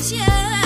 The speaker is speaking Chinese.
谢谢。